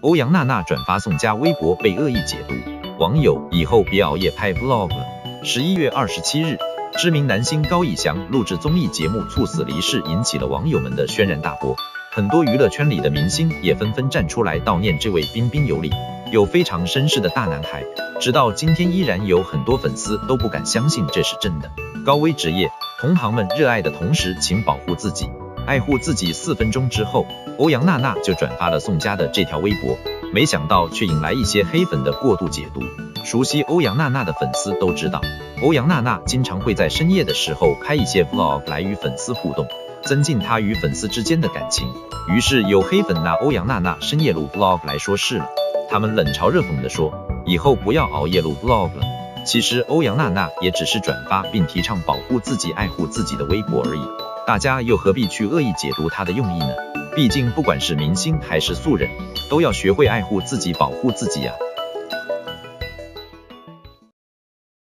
欧阳娜娜转发宋佳微博被恶意解读，网友以后别熬夜拍 vlog 了。十一月二十七日，知名男星高以翔录制综艺节目猝死离世，引起了网友们的轩然大波。很多娱乐圈里的明星也纷纷站出来悼念这位彬彬有礼、有非常绅士的大男孩。直到今天，依然有很多粉丝都不敢相信这是真的。高危职业，同行们热爱的同时，请保护自己，爱护自己。四分钟之后，欧阳娜娜就转发了宋佳的这条微博，没想到却引来一些黑粉的过度解读。熟悉欧阳娜娜的粉丝都知道，欧阳娜娜经常会在深夜的时候拍一些 vlog 来与粉丝互动，增进她与粉丝之间的感情。于是有黑粉拿欧阳娜娜深夜录 vlog 来说事了，他们冷嘲热讽地说，以后不要熬夜录 vlog 了。其实欧阳娜娜也只是转发并提倡保护自己、爱护自己的微博而已，大家又何必去恶意解读他的用意呢？毕竟不管是明星还是素人，都要学会爱护自己、保护自己呀。